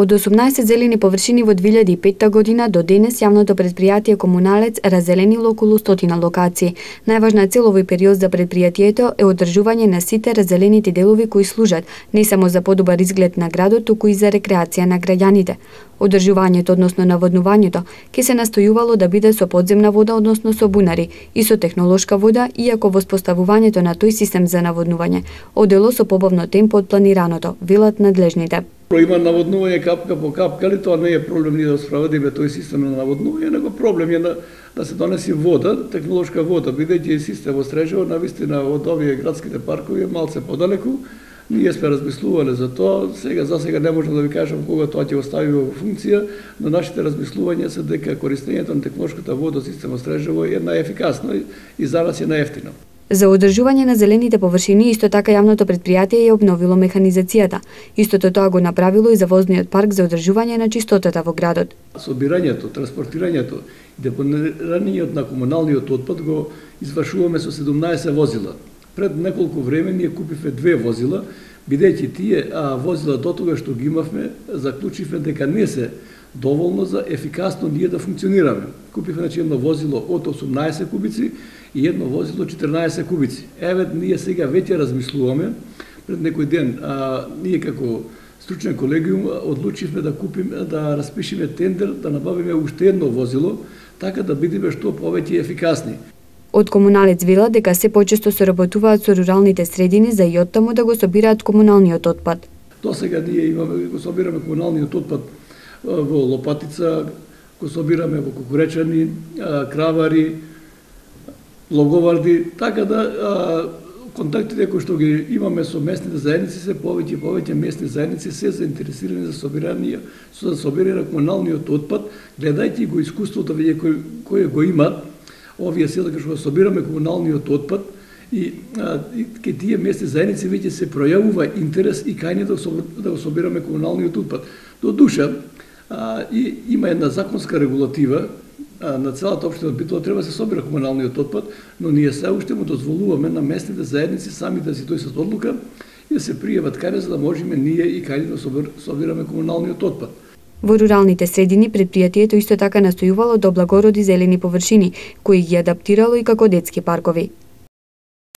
Од 18 зелени површини во 2005 година до денес јавното предпријатие Комуналец раззеленило околу стотина локации. Најважна цел овој период за предпријатието е одржување на сите раззеленити делови кои служат не само за подобар изглед на градот, туку и за рекреација на граѓаните. Одржувањето, односно наводнувањето, ќе се настојувало да биде со подземна вода, односно со бунари, и со технолошка вода, иако воспоставувањето на тој систем за наводнување одело со побавно темпо од планираното, велат надлежните. Има наводнување капка по капка, али тоа не е проблем ни да спроведиме тој систем на наводнување, него проблем е на, да се донеси вода, технолошка вода, бидејќи систем во Стрежево, навистина од овие градските паркови малце подалеку, ние сме размислувале за тоа, сега за сега не можам да ви кажам кога тоа ќе остави во функција, но нашите размислувања се дека користењето на технолошката вода системот Стрежево е најефикасно и за нас е најефтино. За одржување на зелените површини, исто така јавното предпријатие ја обновило механизацијата. Истото тоа го направило и за возниот парк за одржување на чистотата во градот. Собирањето, транспортирањето и депонирањето на комуналниот отпад го извршуваме со 17 возила. Пред неколку време ние купивме две возила, бидејќи тие а, возила до тога што ги имавме, заклучивме дека не се доволно за ефикасно ние да функционираме. Купивме значи едно возило од 18 кубици и едно возило 14 кубици. Еве ние сега веќе размислуваме пред некој ден а, ние како стручен колегиум одлучивме да купиме да распишеме тендер да набавиме уште едно возило така да бидеме што повеќе ефикасни. Од комуналец вела дека се почесто се работуваат со руралните средини за и оттаму да го собираат комуналниот отпад. До сега ние имаме го собираме комуналниот отпад во Лопатица, го собираме во Кукуречани, Кравари, Логоварди, така да контактите кои што ги имаме со местните заедници се повеќе и повеќе местни заедници се заинтересирани за собирање со да собира комуналниот отпад, гледајќи го искуството веќе кој кое го имат овие села кои што собираме комуналниот отпад и, а, и ке тие местни заедници веќе се пројавува интерес и кај да, да го собираме комуналниот отпад. До душа, а, и има една законска регулатива а, на целата општина Битола треба да се собира комуналниот отпад, но ние се уште му дозволуваме на местните заедници сами да си дојсат одлука и да се пријават каде за да можеме ние и каде да собираме комуналниот отпад. Во руралните средини предпријатието исто така настојувало да облагороди зелени површини, кои ги адаптирало и како детски паркови.